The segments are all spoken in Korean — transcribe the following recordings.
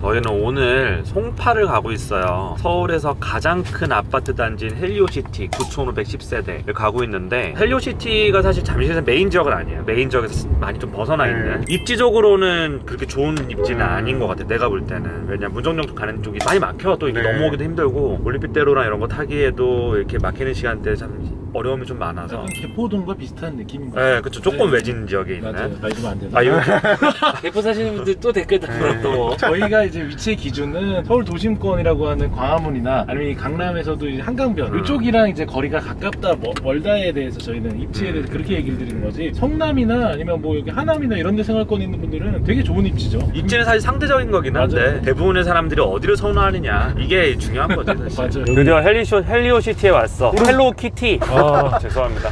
저희는 오늘 송파를 가고 있어요. 서울에서 가장 큰 아파트 단지인 헬리오시티 9,510세대를 가고 있는데 헬리오시티가 사실 잠실에서 메인 지역은 아니에요. 메인 지역에서 많이 좀 벗어나 있는 입지적으로는 그렇게 좋은 입지는 아닌 것 같아. 내가 볼 때는 왜냐 문정역 가는 쪽이 많이 막혀 또 이게 네. 넘어오기도 힘들고 올림픽대로나 이런 거 타기에도 이렇게 막히는 시간대 참 어려움이 좀 많아서. 약간 개포동과 비슷한 느낌인 것 같아요. 네, 그쵸. 조금 외진 지역에 있는. 맞아요. 말 좀 안 되나? 아, 이거 개포 사시는 분들 또 댓글 달아 또. 저희가 이제 위치의 기준은 서울 도심권이라고 하는 광화문이나 아니면 이 강남에서도 이제 한강변 음. 이쪽이랑 이제 거리가 가깝다 멀- 멀다에 대해서 저희는 입지에 대해서 그렇게 얘기를 드리는 거지 성남이나 아니면 뭐 여기 하남이나 이런 데 생활권 있는 분들은 되게 좋은 입지죠 입지는 사실 상대적인 거긴 한데 맞아요. 대부분의 사람들이 어디를 선호하느냐 이게 중요한 거죠 사실. 맞아요 드디어 헬리쇼, 헬리오 시티에 왔어 헬로키티 아, 죄송합니다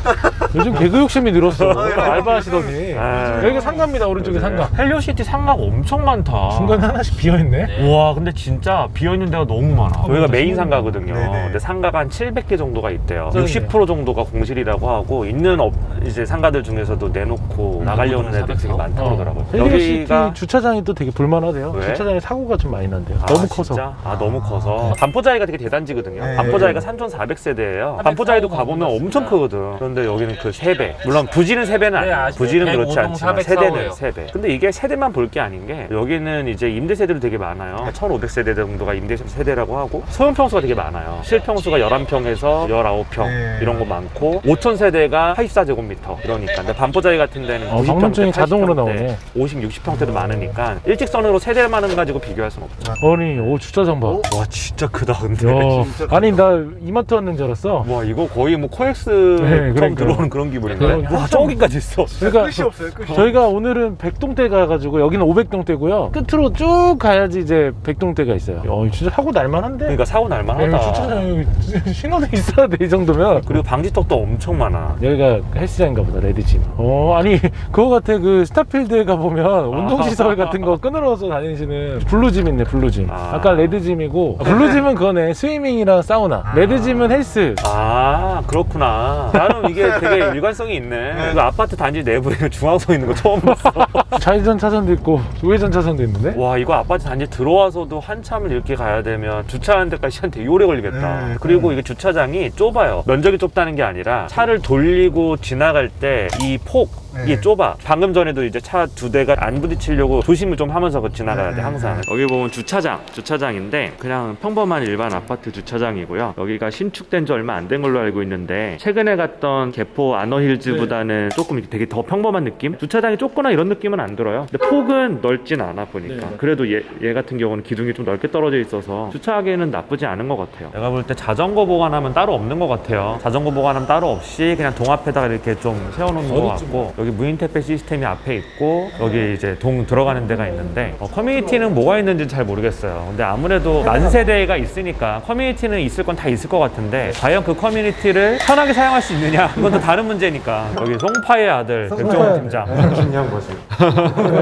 요즘 개그 욕심이 늘었어. 알바하시더니. 아. 여기가 상가입니다, 오른쪽에 상가. 헬리오시티 상가가 엄청 많다 중간에 하나씩 비어있네. 우와 근데 진짜 비어있는 데가 너무 많아 여기가 메인 상가거든요 네네. 근데 상가가 한 700개 정도가 있대요 네. 60% 정도가 공실이라고 하고 있는 업, 이제 상가들 중에서도 내놓고 나가려는 애들 되게 많다고 어. 그러더라고요 헬리오시티 여기가 주차장이 또 되게 볼만하대요. 왜? 주차장에 사고가 좀 많이 난대요. 아, 너무 커서. 진짜? 아 너무 커서 반포자이가 되게 대단지거든요 네. 반포자이가 3,400세대예요 반포자이도 가보면 엄청 크거든 그런데 여기는 그 3배 물론 부지는 3배는 아니에요 아시죠? 부지는 그렇지 105동 않지만 400 세대는. 3배 근데 이게 세대만 볼 게 아닌 게 여기는 이제 임대 세대도 되게 많아요 1,500세대 정도가 임대 세대라고 하고 소형 평수가 되게 많아요 실평수가 11평에서 19평 이런 거 많고 5,000세대가 84제곱미터 이러니까 근데 반포자이 같은 데는 어, 90평대, 방문증이 자동으로 80평대, 나오네. 50, 60평대도 많으니까 일직선으로 세대만 가지고 비교할 수는 없죠 아니, 오, 주차장 봐. 와 진짜 크다 근데 야, 아니, 나 이마트 왔는 줄 알았어. 와 이거 거의 뭐 코엑스 네, 처음 그러니까요. 들어오는 그런 기분인데 그럼 와 저기까지 있어. 그러니까 없어요 끝이. 저희가 오늘은 백동대 가가지고 여기는 500동대고요. 끝으로 쭉 가야지 이제 백동대가 있어요. 어, 진짜 사고 날만한데. 그러니까 사고 날만하다. 여기 주차장 여기 신호등 있어야 돼 이 정도면. 그리고 방지턱도 엄청 많아. 여기가 헬스장인가 보다 레드짐. 어 아니 그거 같아. 그 스타필드에 가보면 운동시설 같은 거 끊으러서 다니시는 블루짐 있네 블루짐. 아. 아. 까 레드짐이고. 아, blue gym은 그거네. swimming이랑 사우나. red gym은 헬스. 아 그렇구나. 나는 이게 되게 일관성이 있네. 그 아파트 단지 내부에 중앙선 있는 거 처음 봤어. 좌회전 차선도 있고 우회전 차선도 있는데? 와 이거 아파트 단지 들어와서도 한참을 이렇게 가야 되면 주차하는 데까지 시간 되게 오래 걸리겠다. 네, 그리고 이게 주차장이 좁아요. 면적이 좁다는 게 아니라 차를 돌리고 지나갈 때 이 폭 이게 네. 좁아. 방금 전에도 이제 차 두 대가 안 부딪히려고 조심을 좀 하면서 그 지나가야 돼 네, 항상. 여기 보면 주차장 주차장인데 그냥 평범한 일반 아파트 주차장이고요. 여기가 신축된 지 얼마 안 된 걸로 알고 있는데 최근에 갔던 개포 아너힐즈보다는 조금 되게 더 평범한 느낌? 주차장이 좁거나 이런 느낌은 안 들어요. 근데 폭은 넓진 않아 보니까. 네. 그래도 얘, 얘 같은 경우는 기둥이 좀 넓게 떨어져 있어서 주차하기에는 나쁘지 않은 것 같아요. 내가 볼 때 자전거 보관하면 따로 없는 것 같아요. 자전거 보관하면 따로 없이 그냥 동 앞에다가 이렇게 좀 세워놓는 것 같고 여기 무인 택배 시스템이 앞에 있고 여기 이제 동 들어가는 데가 있는데 어, 커뮤니티는 뭐가 있는지 잘 모르겠어요. 근데 아무래도 만 세대가 있으니까 커뮤니티는 있을 건 다 있을 것 같은데 과연 그 커뮤니티를 편하게 사용할 수 있느냐? 그건 또 다른 문제니까. 여기 송파의 아들 백종원 팀장. 중요한 거지.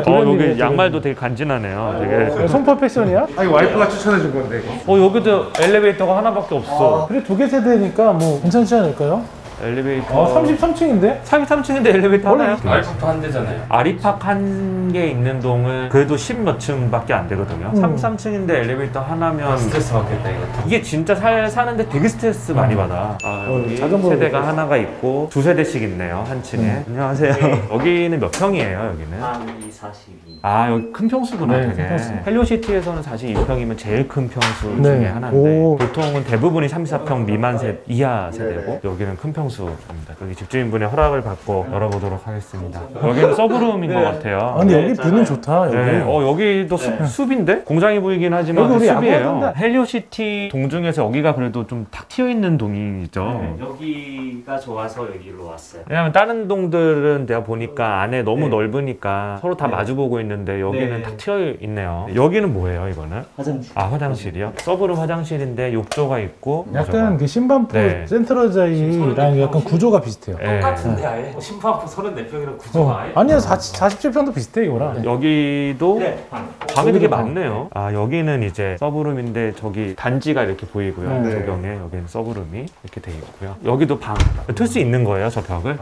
어 여기 양말도 되게 간지나네요. 되게. 송파 패션이야? 아니 와이프가 추천해 준 건데 어 여기도 엘리베이터가 하나밖에 없어. 그래 두 개 세대니까 뭐 괜찮지 않을까요? 엘리베이터 어 33층인데? 33층인데 엘리베이터 하나요? 알파파 한 대잖아요. 아리팍 한 개 있는 동은 그래도 10 몇 층밖에 안 되거든요. 음. 33층인데 엘리베이터 하나면 스트레스 받겠다 이거. 이게 진짜 살 사는데 되게 스트레스 많이 받아. 아, 어, 여기 자전거 세대가 이렇게. 하나가 있고 두 세대씩 있네요 한 층에. 안녕하세요. 여기는 몇 평이에요 여기는? 한 2, 42. 아 여기 큰 평수구나 네, 되게. 큰 평수. 헬리오시티에서는 42평이면 제일 큰 평수 네. 중에 하나인데 오. 보통은 대부분이 34평 미만 세 이하 세대고 여기는 큰 평 수입니다. 여기 집주인분의 허락을 받고 열어보도록 하겠습니다. 여기는 sub room인 것 같아요. 아 근데 여기 view는 좋다 여기 네. 어 여기도 숲, 숲인데 공장이 보이긴 하지만 여기 우리 숲이에요. 야구하던데. 헬리오시티 동 중에서 여기가 그래도 좀 탁 트여 있는 동이죠. 네. 여기가 좋아서 여기로 왔어요. 왜냐면 다른 동들은 내가 보니까 안에 너무 넓으니까 서로 다 마주 보고 있는데 여기는 네. 탁 트여 있네요. 여기는 뭐예요, 이거는? 화장실. 아 화장실이요? sub room 화장실인데 욕조가 있고 약간 그 신반포 네. 센트럴자이 라인 어, 약간 구조가 비슷해요. 예. 똑같은데 아예 신반포 34평이랑 구조가 어, 아예 아니요 40, 47평도 비슷해 이거랑. 여기도 네, 방. 방이 되게. 많네요. 아 여기는 이제 sub room인데 저기 단지가 이렇게 보이고요. 네. 조경에 여기는 sub room이 이렇게 돼 있고요. 여기도 방. 틀 수 있는 거예요, 저 벽을?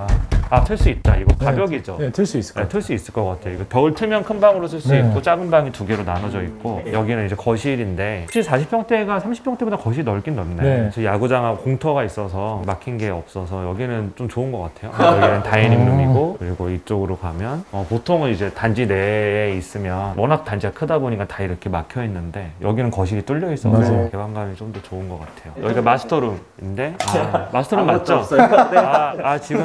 아, 틀 수 있다. 이거 가벽이죠. 네, 틀 수 있을 것 네, 같아요. 틀수 있을 것 같아요. 이거 벽을 틀면 큰 방으로 쓸수 네. 있고 작은 방이 두 개로 나눠져 있고 여기는 이제 거실인데 혹시 40평대가 30평대보다 거실이 넓긴 넓네. 네. 그래서 야구장하고 공터가 있어서 막힌 게 없어서 여기는 좀 좋은 것 같아요. 여기는 dining room이고 그리고 이쪽으로 가면 어, 보통은 이제 단지 내에 있으면 워낙 단지가 크다 보니까 다 이렇게 막혀 있는데 여기는 거실이 뚫려 있어서 맞아요. 개방감이 좀 더 좋은 것 같아요. 여기가 master room인데 아, master room 맞죠? 없어요. 아, 아 지금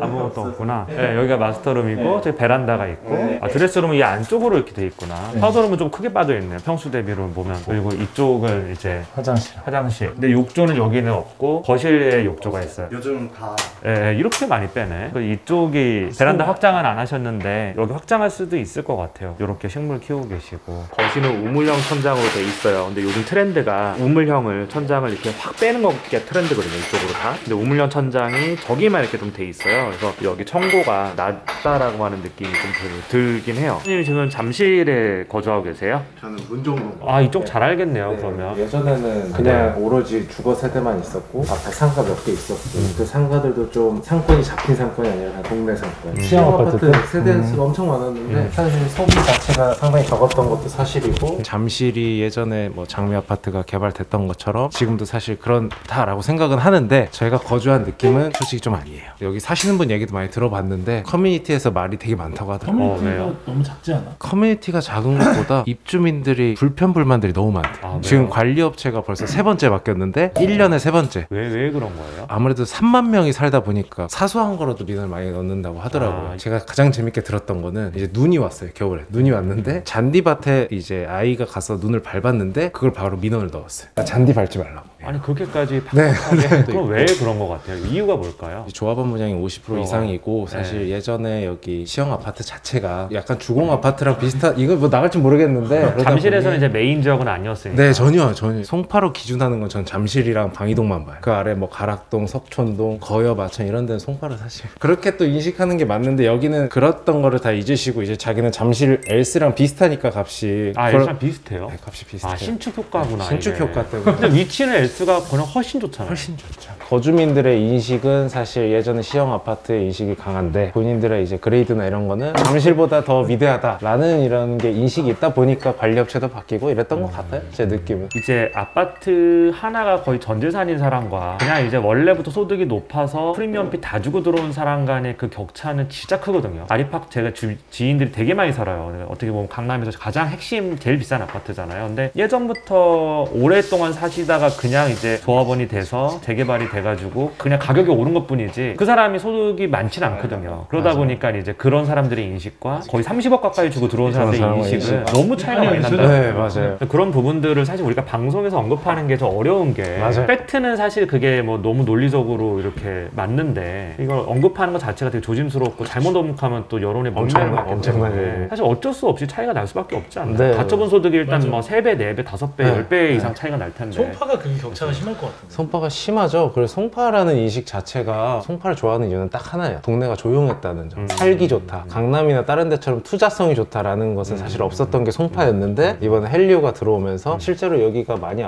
아무것도 없구나. 네, 여기가 master room이고 저기 베란다가 있고 아, dress room은 이 안쪽으로 이렇게 돼 있구나. powder room은 좀 크게 빠져 있네요. 평수 대비로 보면 그리고 이쪽은 이제 화장실. 화장실. 근데 욕조는 여기는 없고 거실에 욕조가 있어요. 요즘 다 예, 예, 이렇게 많이 빼네. 그 이쪽이 베란다 확장은 안 하셨는데 여기 확장할 수도 있을 것 같아요. 이렇게 식물 키우고 계시고 거실은 우물형 천장으로 돼 있어요. 근데 요즘 트렌드가 우물형을 천장을 이렇게 확 빼는 게 트렌드거든요. 이쪽으로 다. 근데 우물형 천장이 저기만 이렇게 좀 돼 있어요. 그래서 여기 청고가 낮다라고 하는 느낌이 좀 들, 들긴 해요. 선생님 지금 잠실에 거주하고 계세요? 저는 문정동 아 이쪽 잘 알겠네요. 그러면. 예전에는 그냥 오로지 주거 세대만 있었고 앞에 상가 몇 개 있었고 그 상가들도 좀 상권이 잡힌 상권이 아니라 다 동네 상권 시형 시형 아파트? 세대 수가 엄청 많았는데 사실 소비 자체가 상당히 적었던 것도 사실이고 잠실이 예전에 뭐 장미 아파트가 개발됐던 것처럼 지금도 사실 그렇다라고 생각은 하는데 저희가 거주한 느낌은 솔직히 좀 아니에요 여기 사시는 분 얘기도 많이 들어봤는데 커뮤니티에서 말이 되게 많다고 하더라고요 어, 커뮤니티가 왜요? 너무 작지 않아? 커뮤니티가 작은 것보다 입주민들이 불편불만들이 너무 많대요. 아? 지금 관리업체가 벌써 세 번째 바뀌었는데 1년에 세 번째. 왜, 왜 그런 거예요? 아무래도 3만 명이 살다 보니까 사소한 거라도 민원을 많이 넣는다고 하더라고요. 아. 제가 가장 재밌게 들었던 거는 이제 눈이 왔어요. 겨울에 눈이 왔는데 잔디밭에 이제 아이가 가서 눈을 밟았는데 그걸 바로 민원을 넣었어요. 아, 잔디 밟지 말라고. 아니 그렇게까지 네, 팍팍하게 그럼 왜 그런 것 같아요? 이유가 뭘까요? 이 조합원 분양이 50% 어. 이상이고 사실 예전에 여기 시형 아파트 자체가 약간 주공 아파트랑 비슷한 이거 뭐 나갈지 모르겠는데 잠실에서는 이제 메인 지역은 아니었으니까. 네 전혀 전혀 송파로 기준하는 건 전 잠실이랑 방이동만 봐요 그 아래 뭐 가락동 석촌동 거여 마천 이런 데는 송파를 사실 그렇게 또 인식하는 게 맞는데 여기는 그랬던 거를 다 잊으시고 이제 자기는 잠실 엘스랑 비슷하니까 값이 아, 그걸- 일단 비슷해요. 네, 값이 비슷해요 아, 신축 효과구나. 신축. 효과 때문에 근데 위치는 엘스가 그냥 훨씬 좋잖아요. 훨씬 좋죠. 거주민들의 인식은 사실 예전에 시영 아파트의 인식이 강한데 본인들의 이제 grade나 이런 거는 잠실보다 더 위대하다라는 이런 게 인식이 있다 보니까 관리업체도 바뀌고 이랬던 것 같아요. 제 느낌은. 이제 아파트 하나가 거의 전 재산인 사람과 그냥 이제 원래부터 소득이 높아서 프리미엄비 다 주고 들어온 사람 간의 그 격차는 진짜 크거든요. 아리팍 제가 주- 지인들이 되게 많이 살아요. 어떻게 보면 강남에서 가장 핵심 제일 비싼 아파트잖아요. 근데 예전부터 오랫동안 사시다가 그냥 이제 조합원이 돼서 재개발이 돼가지고 그냥 가격이 오른 것 뿐이지 그 사람이 소득이 많지는 않거든요. 그러다 보니까 이제 그런 사람들의 인식과 거의 30억 가까이 주고 들어온 사람들의 인식은 인식. 너무 차이가 많이 난다. 네 맞아요. 그런 부분들을 사실 우리가 방송에서 언급하는 게 좀 어려운 게 맞아요. 팩트는 사실 그게 뭐 너무 논리적으로 이렇게 맞는데 이걸 언급하는 것 자체가 되게 조심스럽고 잘못 언급하면 또 여론의 받기 엄청나게. 사실 어쩔 수 없이 차이가 날 수밖에 없지 않나요? 네. 가처분 소득이 일단 맞아요. 뭐 3배, 4배, 5배, 네. 10배 이상 차이가 날 텐데 송파가 그게 격차가 심할 것 같은데. 송파가 심하죠. 그래서 송파라는 인식 자체가 송파를 좋아하는 이유는 딱 하나예요. 동네가 조용했다는 점. 음. 살기 좋다. 강남이나 다른 데처럼 투자성이 좋다라는 것은 사실 없었던 게 송파였는데 이번에 헬리오가 들어오면서 실제로 여기가 많이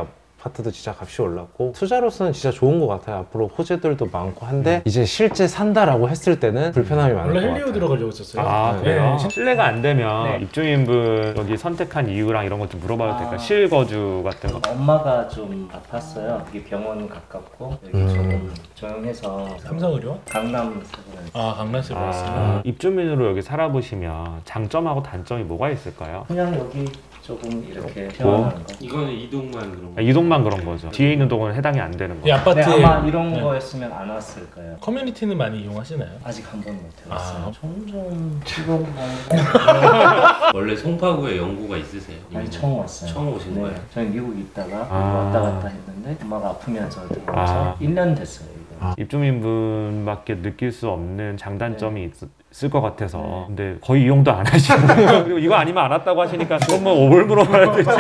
아파트도 진짜 값이 올랐고 투자로서는 진짜 좋은 것 같아요. 앞으로 호재들도 많고 한데 이제 실제 산다라고 했을 때는 불편함이 많을 원래 것 헬리오 같아요. 들어가려고 했었어요. 아 네. 그래요? 네. 실례가 안 되면 네. 입주민분 여기 선택한 이유랑 이런 것좀 물어봐도 아. 될까요? 실거주 같은 거 엄마가 좀 아팠어요. 여기 병원 가깝고 여기 음. 조금 조용해서 삼성의료? 강남 세븐 아 강남에서 아, 왔어요. 입주민으로 여기 살아보시면 장점하고 단점이 뭐가 있을까요? 그냥 여기 조금 이렇게 뭐? 시원한 거. 이거는 이동만 그런 아, 거. 이동만 그런 거죠. 뒤에 있는 동은 해당이 안 되는 이 거죠. 아파트에 네, 아마 이런 네. 거였으면 안 왔을 거예요. 커뮤니티는 많이 이용하시나요? 아직 한 번 못 해봤어요. 아. 점점 지금 원래 송파구에 연고가 있으세요? 아니 처음 왔어요. 처음 오신 네. 거예요? 저희 미국 있다가 아. 왔다 갔다 했는데 엄마가 아프면서 들어와서 아. 1년 됐어요. 이거. 입주민분밖에 느낄 수 없는 장단점이 있, 있을 것 같아서. 근데 거의 이용도 안 하시고. 그리고 이거 아니면 안 왔다고 하시니까 그건 뭐 오볼 물어봐야 되지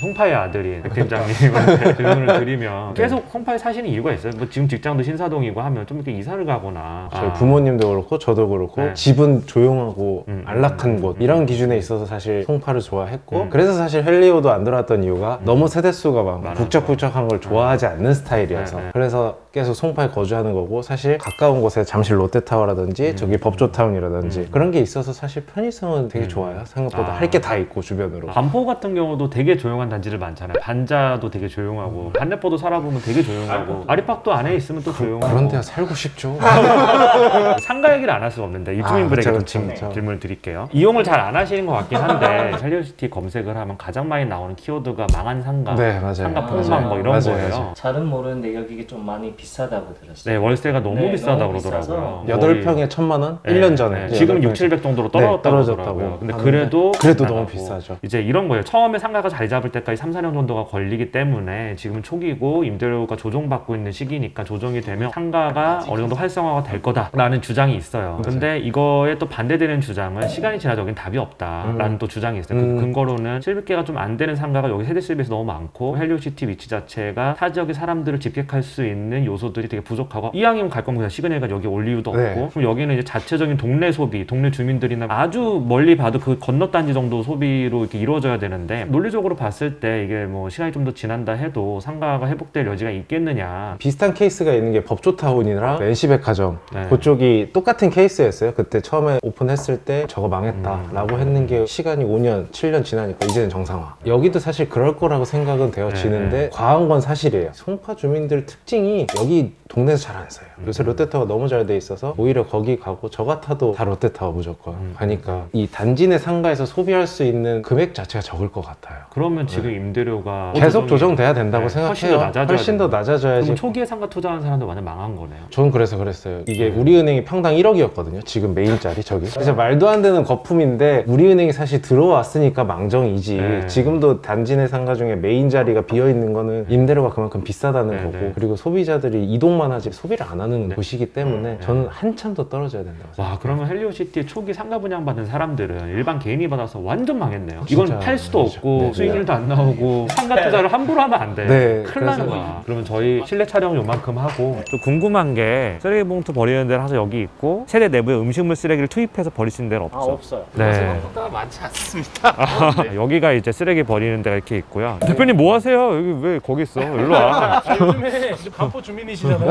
송파의 아들인 백 팀장님한테 질문을 드리면 계속 송파에 사시는 이유가 있어요? 뭐 지금 직장도 신사동이고 하면 좀 이렇게 이사를 가거나. 저희 아, 부모님도 그렇고 저도 그렇고 네. 집은 조용하고 음, 안락한 음, 곳 음, 이런 기준에 있어서 사실 송파를 좋아했고 음. 그래서 사실 헬리오도 안 들어왔던 이유가 너무 세대수가 막. 북적북적한 걸 좋아하지 않는 스타일이어서 네, 네. 그래서 계속 송파에 거주하는 거고 사실 가까운 곳에 잠실 롯데타워라든지 저기 법조타운 이라든지 음. 그런 게 있어서 사실 편의성은 되게 좋아요 생각보다 아. 할게 다 있고 주변으로 반포 같은 경우도 되게 조용한 단지들 많잖아요. 반자도 되게 조용하고 반대포도 살아보면 되게 조용하고 아리팍도 안에 있으면 또 조용하고 그런 데가 살고 싶죠 상가 얘기를 안 할 수가 없는데 입주민분에게 아, 좀 그쵸, 질- 그쵸, 그쵸. 질문을 드릴게요. 이용을 잘 안 하시는 것 같긴 한데 헬리오시티 검색을 하면 가장 많이 나오는 키워드가 망한 상가, 네 맞아요 상가. 폭망 뭐 이런 맞아요, 거예요. 맞아요. 잘은 모르는데 여기 좀 많이 비싸다고 들었어요. 네 월세가 너무 네, 비싸다 너무 그러더라고요. 비싸서. 거의- 8평에 천만 원? 네, 1년 전에 네. 지금 6, 700 정도로 떨어졌다고 네, 떨어졌다고 하더라고요. 근데 하는데 그래도 그래도 안 너무 비싸죠. 이제 이런 거예요. 처음에 상가가 자리 잡을 때까지 3, 4년 정도가 걸리기 때문에 지금은 초기고 임대료가 조정받고 있는 시기니까 조정이 되면 상가가 어느 정도 활성화가 될 거다라는 주장이 있어요. 근데 이거에 또 반대되는 주장은 시간이 지나서 여긴 답이 없다라는 또 주장이 있어요. 음. 그 근거로는 실비계가 좀 안 되는 상가가 여기 세대수에 비해서 너무 많고 헬리오시티 위치 자체가 타 지역의 사람들을 집객할 수 있는 요소들이 되게 부족하고 이왕이면 갈 거면 그냥 시그널가 여기 올 이유도 네. 없고 그럼 여기는 이제 자체적인 동네 소비, 동네 주민들이나 아주 멀리 봐도 그 건너 단지 정도 소비로 이렇게 이루어져야 되는데 논리적으로 봤을 때 이게 뭐 시간이 좀 더 지난다 해도 상가가 회복될 여지가 있겠느냐. 비슷한 케이스가 있는 게 법조타운이랑 NC백화점 네. 그쪽이 똑같은 케이스였어요 그때 처음에 오픈했을 때 저거 망했다 음. 라고 했는 게 시간이 5년 7년 지나니까 이제는 정상화 여기도 사실 그럴 거라고 생각은 되어지는데 네, 네. 과한 건 사실이에요 송파 주민들 특징이 여기 동네에서 잘 안 써요 음. 요새 롯데타워 너무 잘 돼 있어서 오히려 거기 가고 저 같아도 다 롯데타워 무조건 음. 가니까 이 단지 내 상가에서 소비할 수 있는 금액 자체가 적을 것 같아요 그러면 지금 임대료가 계속 조정돼야 된다고 네, 훨씬 생각해요 더 낮아져야 훨씬 더. 낮아져야지 그럼 초기에 상가 투자한 사람도 완전 망한 거네요. 저는 그래서 그랬어요. 이게 우리은행이 평당 1억이었거든요. 지금 메인짜리 저기. 그래서 말도 안 되는 거품인데 우리은행이 사실 들어왔으니까 망정이지. 네. 지금도 단지 내 상가 중에 메인 자리가 비어 있는 거는 임대료가 그만큼 비싸다는 네, 거고 네. 그리고 소비자들이 이동 만 하지 소비를 안 하는 네. 곳이기 때문에 저는 한참 더 떨어져야 된다고 생각해요. 와 그러면 헬리오시티 초기 상가 분양 받은 사람들은 일반 개인이 받아서 완전 망했네요. 진짜 이건 팔 수도. 없고 네. 수익률도 안 나오고 상가 투자를 함부로 하면 안 돼. 네, 큰일 나는 거야. 그러면 저희 실내 촬영 요만큼 하고 또 궁금한 게 쓰레기 봉투 버리는 데는 항상 여기 있고 세대 내부에 음식물 쓰레기를 투입해서 버리시는 데는 아 없어. 없어요. 네. 생각보다 많지 않습니다. 아, 여기가 이제 쓰레기 버리는 데가 이렇게 있고요. 대표님 뭐 하세요? 여기 왜 거기 있어? 일로 와. 아, 요즘에 이제 반포 주민이시잖아요.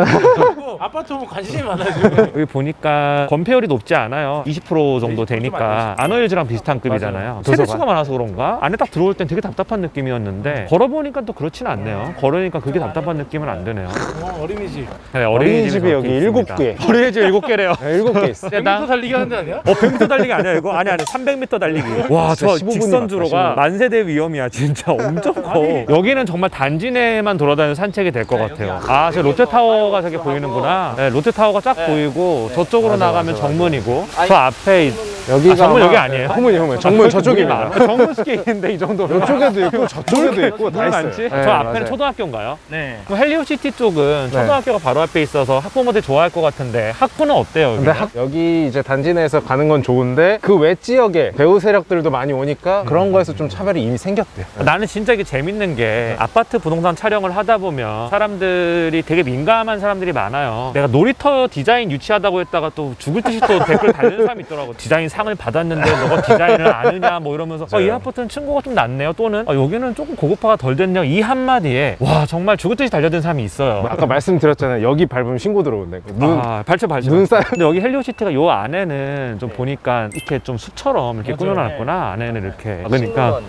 아파트 오면 관심이 많아요. 지금. 여기 보니까 건폐율이 높지 않아요. 20% 정도 20%좀 되니까 안 아노일즈랑 비슷한 급이잖아요. 세대수가 많아서 그런가? 안에 딱 들어올 땐 되게 답답한 느낌이었는데 걸어보니까 또 그렇진 않네요. 걸으니까 그게 답답한 느낌은 안 드네요. 어, 어린이집. 네, 어린이집이 여기 일곱 개. 어린이집 일곱 개래요. 일곱 개 있어. 100m 달리기 하는 데 아니야? 어, 100m 달리기 아니야 이거? 아니 아니 300m 달리기. 와, 저15 분이 직선 맞다, 주로가 15. 만세대 위엄이야 진짜 엄청 커. 여기는 정말 단지 내만 돌아다니는 산책이 될 것 같아요. 아, 저 롯데타워 가 저기 보이는구나. 네, 롯데타워가 쫙 보이고 저쪽으로 나가면 정문이고 저 앞에 이- 여기가 아, 정문 여기 아니에요? 후문이 후문. 정문 저쪽입니다. 정문 스키 있는데 이 정도면 이쪽에도 있고 저쪽에도 있고 다문 있어요. 네, 저 앞에는 맞아요. 초등학교인가요? 네. 그럼 헬리오시티 쪽은 초등학교가 바로 앞에 있어서 학부모들 좋아할 것 같은데 학군은 어때요? 근데 여기는? 학- 여기 이제 단지 내에서 가는 건 좋은데 그 외 지역에 배후 세력들도 많이 오니까 그런 거에서 좀 차별이 이미 생겼대요. 나는 진짜 이게 재밌는 게 아파트 부동산 촬영을 하다 보면 사람들이 되게 민감한 사람들이 많아요. 내가 놀이터 디자인 유치하다고 했다가 또 죽을 듯이 또 댓글 달리는 사람이 있더라고. 디자인 상을 받았는데 너가 디자인을 아느냐 뭐 이러면서 어, 이 아파트는 층고가 좀 낮네요. 또는 어, 여기는 조금 고급화가 덜 됐네요. 이 한마디에 와 정말 죽을 듯이 달려든 사람이 있어요. 아까 말씀드렸잖아요. 여기 밟으면 신고 들어온다고. 눈, 아, 발표 발표. 눈 쌓여. 근데 여기 헬리오시티가 요 안에는 좀 보니까 이렇게 좀 숲처럼 이렇게 꾸며놨구나. 안에는 이렇게. 그러니까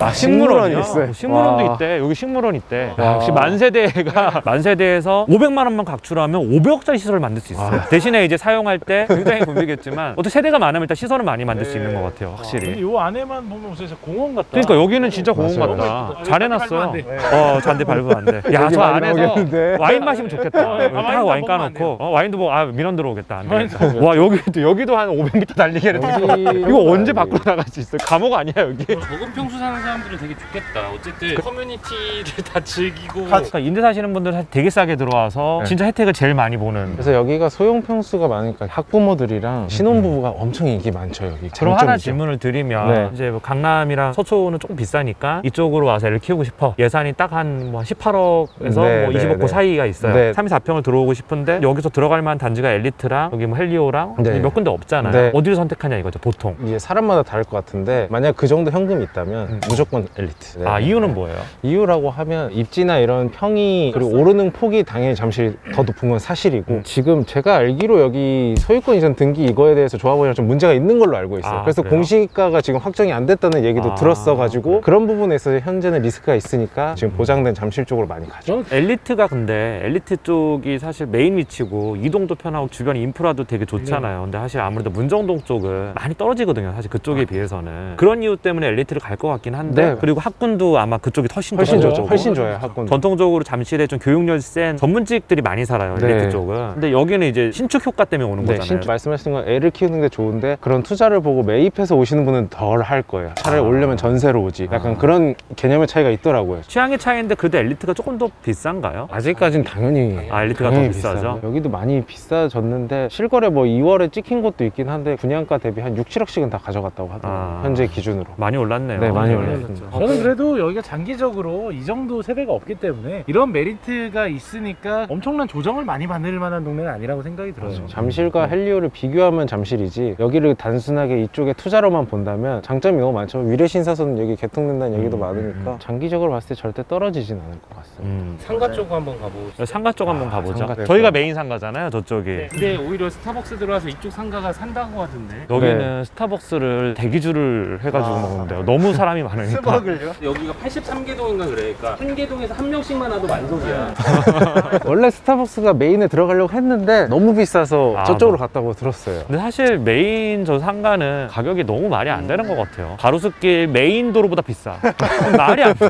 아, 식물원이 식물원이요? 있어요. 식물원도 와. 있대. 여기 식물원 있대. 와. 야, 역시 만세대가 만세대에서 500만 원만 각출하면 500억짜리 시설을 만들 수 있어요. 대신에 이제 사용할 때 굉장히 곤비겠지만 어떻게 세대가 많으면 일단 시설은 많이 만들 수 있는 것 같아요. 근데 확실히. 요 안에만 보면 진짜 공원 같다. 그러니까 여기는 진짜 공원 맞아요. 같다. 아, 잘 해놨어요. 어, 잔디 밟으면 안 돼. 야, 저 많이 안에서 나오겠는데. 와인 마시면 좋겠다. 어, 딱 와인도 와인 먹으면 안 까놓고. 어, 와인도 뭐, 아, 민원 들어오겠다. 안 와인 되겠다. 와, 여기도, 여기도 한 500m 달리기를 여기- 이거 언제 밖으로 나갈 수 있어요? 감옥 아니야, 여기? 저금 평수 사는 사람 들은 되게 좋겠다. 어쨌든 커뮤니티를 다 즐기고 그러니까 임대 사시는 분들 사실 되게 싸게 들어와서 네. 진짜 혜택을 제일 많이 보는. 그래서 여기가 소형 평수가 많으니까 학부모들이랑 신혼부부가 엄청 인기 많죠 여기. 그럼 하나 장점이죠. 질문을 드리면 네. 이제 뭐 강남이랑 서초는 조금 비싸니까 이쪽으로 와서 애를 키우고 싶어 예산이 딱 한 뭐 18억에서 네, 뭐 네, 20억 네. 사이가 있어요 네. 3, 4평을 들어오고 싶은데 여기서 들어갈 만한 단지가 엘리트랑 여기 뭐 헬리오랑 네. 몇 군데 없잖아요 네. 어디를 선택하냐 이거죠 보통 이게 사람마다 다를 것 같은데 만약 그 정도 현금이 있다면 음. 무조건 엘리트. 네. 아 이유는 뭐예요? 이유라고 하면 입지나 이런 평이 그리고 오르는 폭이 당연히 잠실이 더 높은 건 사실이고 음. 지금 제가 알기로 여기 소유권 이전 등기 이거에 대해서 조합원이랑 좀 문제가 있는 걸로 알고 있어요. 아, 그래서 그래요? 공시가가 지금 확정이 안 됐다는 얘기도 아, 들었어 가지고 그런 부분에서 현재는 리스크가 있으니까 지금 보장된 잠실 쪽으로 많이 가죠. 엘리트가 근데 엘리트 쪽이 사실 메인 위치고 이동도 편하고 주변 인프라도 되게 좋잖아요. 근데 사실 아무래도 문정동 쪽은 많이 떨어지거든요. 사실 그쪽에 비해서는 그런 이유 때문에 엘리트를 갈 것 같긴 한데 네. 그리고 학군도 아마 그쪽이 훨씬 훨씬 더 좋죠. 훨씬 좋아요 학군. 전통적으로 잠실에 좀 교육열 센 전문직들이 많이 살아요 네. 엘리트 쪽은 근데 여기는 이제 신축 효과 때문에 오는 네, 거잖아요 신 말씀하신 건 애를 키우는 게 좋은데 그런 투자를 보고 매입해서 오시는 분은 덜 할 거예요. 차라리 아. 오려면 전세로 오지. 약간 아. 그런 개념의 차이가 있더라고요. 취향의 차이인데 그래도 엘리트가 조금 더 비싼가요? 아직까지는 당연히 아 엘리트가 더 당연히 비싸죠? 비싸죠. 여기도 많이 비싸졌는데 실거래 뭐 2월에 찍힌 것도 있긴 한데 분양가 대비 한 6, 7억씩은 다 가져갔다고 하더라고요. 아. 현재 기준으로. 많이 올랐네요 네, 많이 네. 올랐 습니다. 저는 그래도 여기가 장기적으로 이 정도 세대가 없기 때문에 이런 메리트가 있으니까 엄청난 조정을 많이 받을 만한 동네는 아니라고 생각이 들어요. 잠실과 헬리오를 비교하면 잠실이지 여기를 단순하게 이쪽에 투자로만 본다면 장점이 너무 많죠. 위례 신사선 여기 개통된다는 얘기도 음, 많으니까 장기적으로 봤을 때 절대 떨어지진 않을 것 같습니다. 음. 상가 쪽 한번 가보고 상가 쪽 한번 가보죠 상가 될 저희가. 메인 상가잖아요 저쪽이 근데 오히려 스타벅스 들어와서 이쪽 상가가 산다고 하던데 여기는 스타벅스를 대기줄을 해가지고 먹는데요. 너무 사람이 많으니까. 여기가 83개동인가 그래 그러니까 한 개동에서 한 명씩만 와도 만족이야 원래 스타벅스가 메인에 들어가려고 했는데 너무 비싸서 아, 저쪽으로 뭐. 갔다고 들었어요. 근데 사실 메인 저 상가는 가격이 너무 말이 안 되는 것 같아요. 가로수길 메인 도로보다 비싸. 말이 안 돼.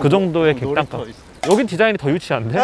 그 정도의 객단가. 여긴 디자인이 더 유치한데?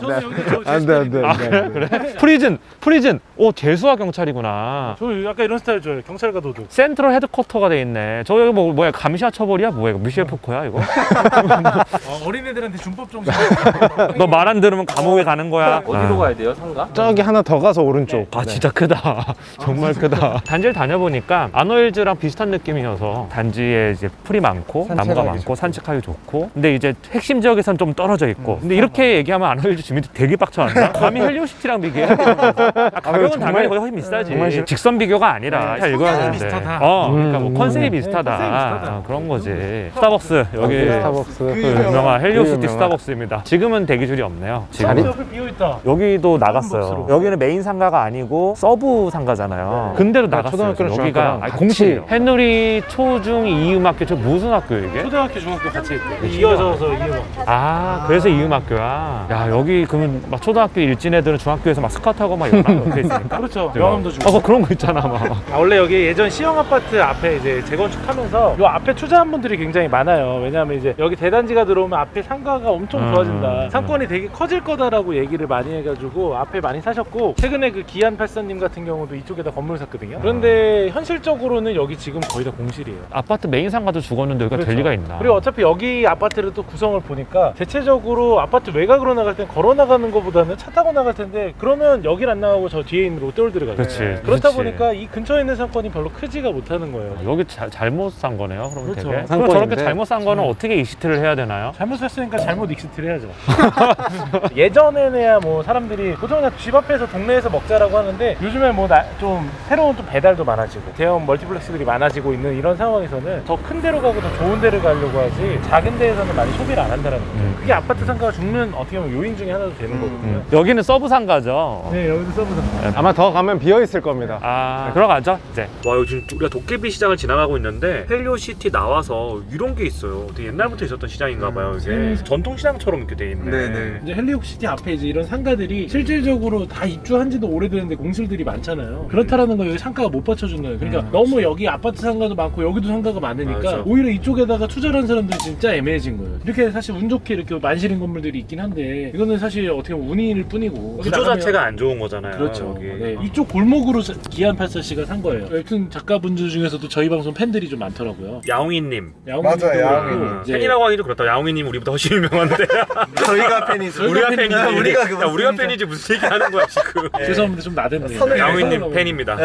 저는 여기 저안 돼, 안 돼. 아, 그래? 그래? prison, prison. 오, 죄수와 경찰이구나. 저 약간 이런 스타일 좋아해요. 경찰과 도둑. central headquarter가 돼 있네. 저 여기 뭐, 뭐야, 감시와 처벌이야? 뭐야, 이거 미셸 푸코야, 이거? 어, 어린애들한테 준법 정신. 너말 안 들으면 감옥에 가는 거야. 어디로 아. 가야 돼요 상가? 저기 하나 더 가서 오른쪽. 아 진짜 크다 정말 크다 단지를 다녀보니까 아너힐즈랑 비슷한 느낌이어서 단지에 이제 풀이 많고 나무가 많고. 산책하기 좋고 근데 이제 핵심 지역에선 좀 떨어져 있고 근데 이렇게 얘기하면 아너힐즈 주민들 되게 빡쳐한다 감히 헬리오시티랑 비교해 아, 가격은 정말- 당연히 거의 훨씬 비싸지 정말 싫- 직선 비교가 아니라 잘 읽어야 되는데 비슷하다. 어 그러니까 뭐 음. 컨셉이 비슷하다, 컨셉이 비슷하다. 어, 그런 거지 스타벅스 여기 여기 스타벅스. 그 유명한 헬리오시티. 스타벅스입니다 지금은 대기줄이 없네요 지금 옆에 비어 있다. 여기도 나갔어요. 박스로. 여기는 메인 상가가 아니고 서브 상가잖아요. 근데도 네, 나갔어요. 여기가. 공실이에요. 해누리 초중 이음학교 저 무슨 학교 이게? 초등학교, 중학교 같이. 이어져서 이어. 아 그래서 이음학교야. 야 여기 그러면 막 초등학교 일진 애들은 중학교에서 막 스카트하고 막 이런 옆에 있으니까. 그렇죠. 명함도 주고. 어, 뭐 그런 거 있잖아 막. 아, 원래 여기 예전 시형 아파트 앞에 이제 재건축하면서 요 앞에 투자한 분들이 굉장히 많아요. 왜냐하면 이제 여기 대단지가 들어오면 앞에 상가가 엄청 음, 좋아진다. 음. 상권이 되게 커질 거다라고 얘기를 많이 해가지고 앞에 많이 사셨고 최근에 그 기안 팔사님 같은 경우도 이쪽에다 건물 샀거든요. 그런데 현실적으로는 여기 지금 거의 다 공실이에요. 아파트 메인 상가도 죽었는데 여기가 될 그렇죠. 리가 있나? 그리고 어차피 여기 아파트를 또 구성을 보니까 대체적으로 아파트 외곽으로 나갈 땐 걸어 나가는 것보다는 차 타고 나갈 텐데 그러면 여길 안 나가고 저 뒤에 있는 롯데월드를 가요. 그렇지, 그렇다 그렇지. 보니까 이 근처에 있는 상권이 별로 크지가 못하는 거예요. 여기 자- 잘못 산 거네요. 그러면 그렇죠. 되게. 그럼 상권인데. 저렇게 잘못 산 거는 어떻게 exit를 해야 되나요? 잘못 샀으니까 잘못 exit를 해야죠. 예전에야 뭐 사람들이 보통 그냥 집 앞에서 동네에서 먹자라고 하는데 요즘에 뭐 좀 새로운 좀 배달도 많아지고 대형 멀티플렉스들이 많아지고 있는 이런 상황에서는 더 큰 데로 가고 더 좋은 데를 가려고 하지 작은 데에서는 많이 소비를 안 한다는 거죠. 음. 그게 아파트 상가가 죽는 어떻게 보면 요인 중에 하나도 되는 거거든요. 음. 여기는 서브 상가죠. 네 여기도 써보자. 아마 더 가면 비어 있을 겁니다. 아 들어가죠 이제 와 지금 우리가 도깨비 시장을 지나가고 있는데 헬리오시티 나와서 이런 게 있어요 되게 옛날부터 있었던 시장인가 봐요 이게 전통 시장처럼 이렇게 돼 있네 네네. 이제 헬리오시티 앞에 이제 이런 상가들이 실질적으로 다 입주한 지도 오래됐는데 공실들이 많잖아요. 그렇다라는 거 여기 상가가 못 받쳐준 거예요. 그러니까 너무 여기 아파트 상가도 많고 여기도 상가가 많으니까 맞아. 오히려 이쪽에다가 투자를 한 사람들이 진짜 애매해진 거예요. 이렇게 사실 운 좋게 이렇게 그 만실인 건물들이 있긴 한데 이거는 사실 어떻게 보면 운일 뿐이고 구조 자체가 안 좋은 거잖아요. 그렇죠. 네. 이쪽 골목으로 자- 기안 84씨가 산 거예요. 웹툰 작가분들 중에서도 저희 방송 팬들이 좀 많더라고요. 야옹이님. 그렇고 야옹이님. 이제 팬이라고 하기도 그렇다. 야옹이님 우리보다 훨씬 유명한데. 저희가 팬이죠. 우리가 팬이지. 우리가 야, 우리가. 팬이지 무슨 얘기 하는 거야 지금. 죄송합니다 좀 나댔네요. 야옹이님 팬입니다.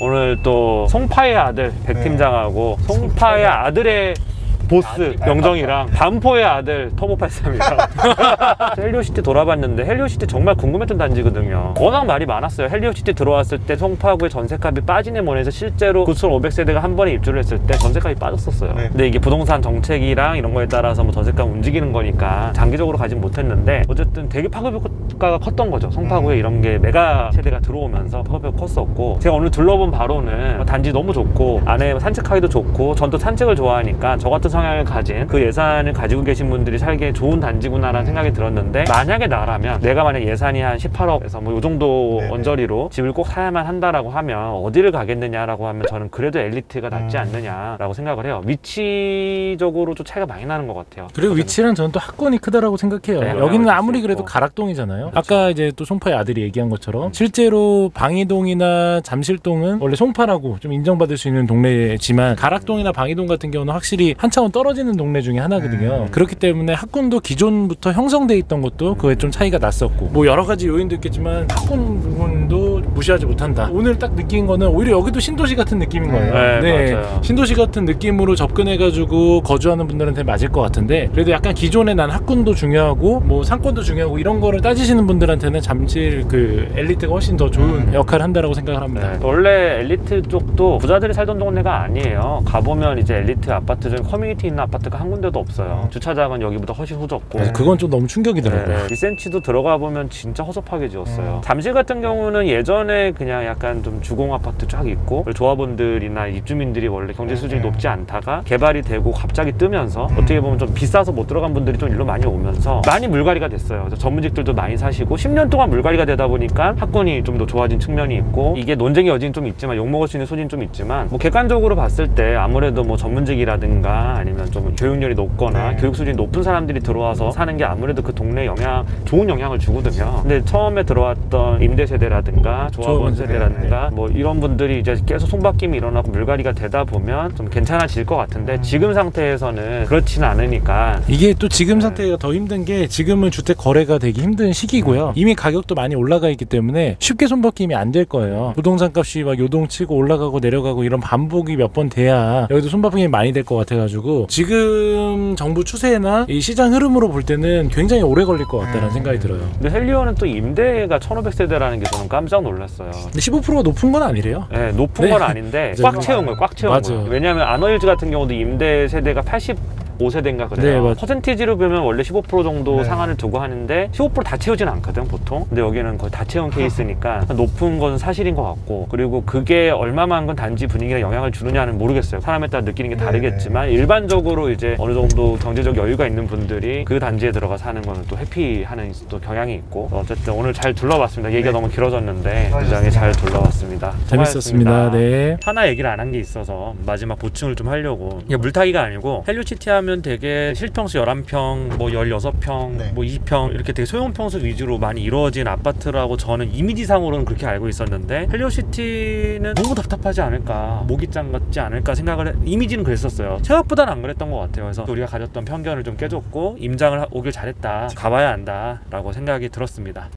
오늘 또 송파의 아들 백 팀장하고 송파의 아들의 보스 영정이랑 반포의 아들 터보 83이랑. 헬리오시티 돌아봤는데 헬리오시티 정말 궁금했던 단지거든요. 워낙 말이 많았어요. 헬리오시티 들어왔을 때 송파구의 전세값이 빠지네 뭐해서 실제로 9,500세대가 한 번에 입주를 했을 때 전세값이 빠졌었어요. 네. 근데 이게 부동산 정책이랑 이런 거에 따라서 뭐 전세값 움직이는 거니까 장기적으로 가진 못했는데 어쨌든 되게 파급 효과가 컸던 거죠. 송파구에 이런 게 메가 세대가 들어오면서 파급 효과 컸었고 제가 오늘 둘러본 바로는 뭐 단지 너무 좋고 안에 산책하기도 좋고 전 또 산책을 좋아하니까 저 같은 성향을 가진 그 예산을 가지고 계신 분들이 살기에 좋은 단지구나라는 생각이 들었는데 만약에 나라면 내가 만약 예산이 한 18억에서 뭐 이 정도 네네. 언저리로 집을 꼭 사야만 한다라고 하면 어디를 가겠느냐라고 하면 저는 그래도 엘리트가 낫지 음. 않느냐라고 생각을 해요 위치적으로 좀 차이가 많이 나는 것 같아요 그리고 위치는 저는 또 학군이 크다라고 생각해요. 네, 여기는 아무리 그래도 있고. 가락동이잖아요. 아까 이제 또 송파의 아들이 얘기한 것처럼 실제로 방이동이나 잠실동은 원래 송파라고 좀 인정받을 수 있는 동네지만 가락동이나 방이동 같은 경우는 확실히 한 차원 떨어지는 동네 중에 하나거든요. 음. 그렇기 때문에 학군도 기존부터 형성돼 있던 것도 그에 좀 차이가 났었고 뭐 여러 가지 요인도 있겠지만 학군 부분도 무시하지 못한다. 오늘 딱 느낀 거는 오히려 여기도 신도시 같은 느낌인 거예요. 네, 맞아요. 신도시 같은 느낌으로 접근해가지고 거주하는 분들한테 맞을 것 같은데 그래도 약간 기존에 난 학군도 중요하고 뭐 상권도 중요하고 이런 거를 따지시는 분들한테는 잠실 그 엘리트가 훨씬 더 좋은 역할을 한다라고 생각을 합니다. 네. 원래 엘리트 쪽도 부자들이 살던 동네가 아니에요. 가보면 이제 엘리트 아파트 중 커뮤니티 있는 아파트가 한 군데도 없어요. 주차장은 여기보다 훨씬 후졌고. 그래서 그건 좀 너무 충격이더라고요. 네, 리센츠도 들어가 보면 진짜 허접하게 지었어요. 잠실 같은 경우는 예전 에 그냥 약간 좀 주공 아파트 쫙 있고 조합원들이나 입주민들이 원래 경제 수준이 네. 높지 않다가 개발이 되고 갑자기 뜨면서 어떻게 보면 좀 비싸서 못 들어간 분들이 좀 일로 많이 오면서 많이 물갈이가 됐어요. 전문직들도 많이 사시고 10년 동안 물갈이가 되다 보니까 학군이 좀 더 좋아진 측면이 있고 이게 논쟁의 여지는 좀 있지만 욕 먹을 수 있는 소지는 좀 있지만 뭐 객관적으로 봤을 때 아무래도 뭐 전문직이라든가 아니면 좀 교육열이 높거나 네. 교육 수준이 높은 사람들이 들어와서 사는 게 아무래도 그 동네에 영향 좋은 영향을 주거든요. 근데 처음에 들어왔던 임대 세대라든가 조합원 조합원 세대라든가 뭐 이런 분들이 이제 계속 손바뀜이 일어나고 물갈이가 되다 보면 좀 괜찮아질 것 같은데 지금 상태에서는 그렇지는 않으니까. 이게 또 지금 상태가 더 힘든 게 지금은 주택 거래가 되기 힘든 시기고요. 이미 가격도 많이 올라가 있기 때문에 쉽게 손바뀜이 안 될 거예요. 부동산 값이 막 요동치고 올라가고 내려가고 이런 반복이 몇 번 돼야 여기도 손바뀜이 많이 될 것 같아가지고 지금 정부 추세나 이 시장 흐름으로 볼 때는 굉장히 오래 걸릴 것 같다는 생각이 들어요. 근데 헬리오는 또 임대가 1500세대라는 게 저는 깜짝 놀랐어요. 근데 15%가 높은 건 아니래요. 네, 높은 네. 건 아닌데. 꽉 채운 거예요. 꽉 채운 맞아요. 거예요. 왜냐하면 아너힐즈 같은 경우도 임대 세대가 85세대인가 네, 그래요. 맞아요. 퍼센티지로 보면 원래 15% 정도 네. 상한을 두고 하는데 15%다 채우진 않거든 보통. 근데 여기는 거의 다 채운 케이스니까 높은 건 사실인 것 같고 그리고 그게 얼마만큼 단지 분위기에 영향을 주느냐는 모르겠어요. 사람에 따라 느끼는 게 네, 다르겠지만 일반적으로 이제 어느 정도 경제적 여유가 있는 분들이 그 단지에 들어가 사는 거는 또 회피하는 또 경향이 있고 어쨌든 오늘 잘 둘러봤습니다. 얘기가 네. 너무 길어졌는데 굉장히. 잘 둘러봤습니다. 재밌었습니다. 네. 하나 얘기를 안 한 게 있어서 마지막 보충을 좀 하려고 이게 물타기가 아니고 헬리오시티 하면 되게 실평수 11평, 뭐 16평, 네. 뭐 20평 이렇게 되게 소형 평수 위주로 많이 이루어진 아파트라고 저는 이미지상으로는 그렇게 알고 있었는데 헬류시티는 너무 답답하지 않을까 모기장 같지 않을까 생각을 해- 이미지는 그랬었어요. 생각보다는 안 그랬던 것 같아요. 그래서 우리가 가졌던 편견을 좀 깨줬고 임장을 하- 오길 잘했다 가봐야 한다 라고 생각이 들었습니다